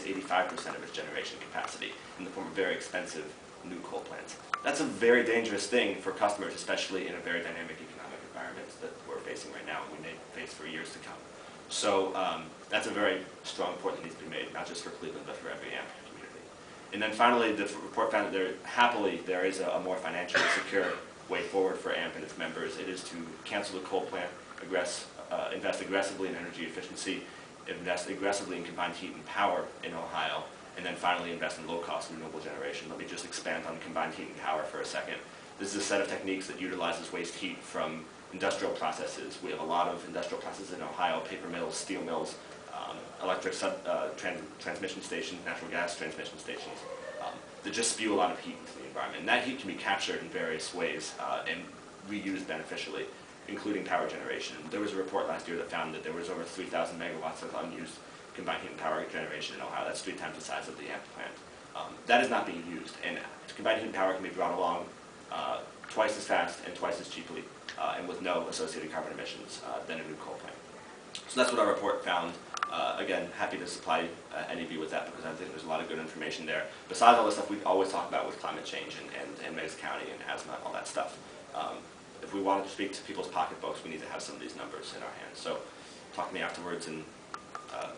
towards 85% of its generation capacity in the form of very expensive new coal plants. That's a very dangerous thing for customers, especially in a very dynamic economic environment that we're facing right now and we may face for years to come. So um, that's a very strong point that needs to be made, not just for Cleveland, but for every AMP community. And then finally, the report found that there, happily, there is a, a more financially secure way forward for AMP and its members. It is to cancel the coal plant, aggress, uh, invest aggressively in energy efficiency, invest aggressively in combined heat and power in Ohio, and then finally invest in low-cost renewable generation. Let me just expand on combined heat and power for a second. This is a set of techniques that utilizes waste heat from industrial processes. We have a lot of industrial processes in Ohio, paper mills, steel mills, um, electric sub, uh, trans transmission stations, natural gas transmission stations, um, that just spew a lot of heat into the environment. And that heat can be captured in various ways uh, and reused beneficially, including power generation. There was a report last year that found that there was over 3,000 megawatts of unused combined heat and power generation in Ohio. That's three times the size of the AMP plant. Um, that is not being used, and combined heat and power can be brought along uh, twice as fast and twice as cheaply, uh, and with no associated carbon emissions uh, than a new coal plant. So that's what our report found. Uh, again, happy to supply uh, any of you with that because I think there's a lot of good information there. Besides all the stuff we always talk about with climate change and, and, and Meigs County and asthma and all that stuff. Um, if we wanted to speak to people's pocketbooks, we need to have some of these numbers in our hands. So talk to me afterwards and uh,